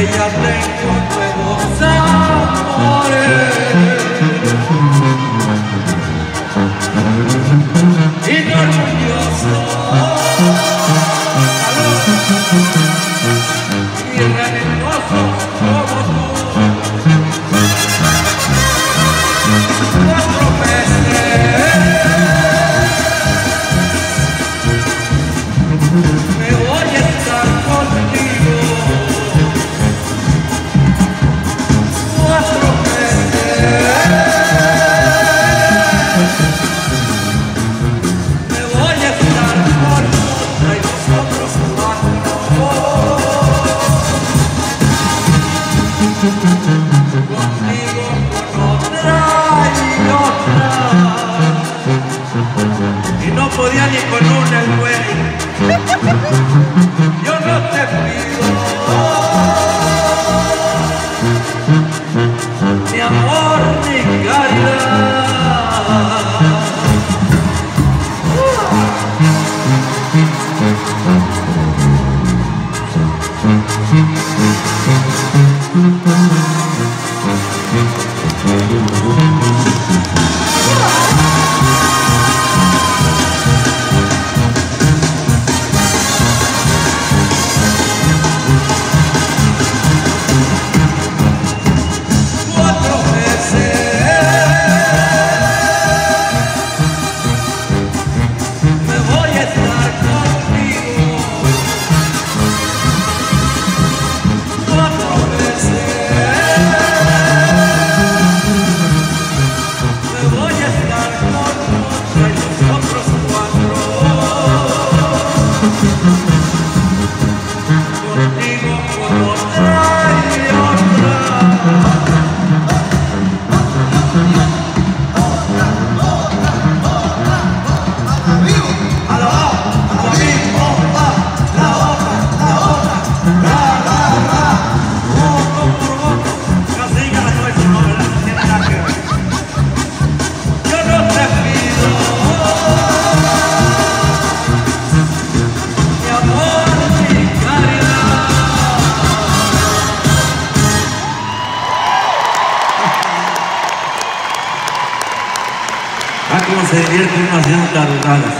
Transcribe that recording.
Take a ni con. Yo no te pido mi amor ni caridad. a cómo se divierten uno tarugadas.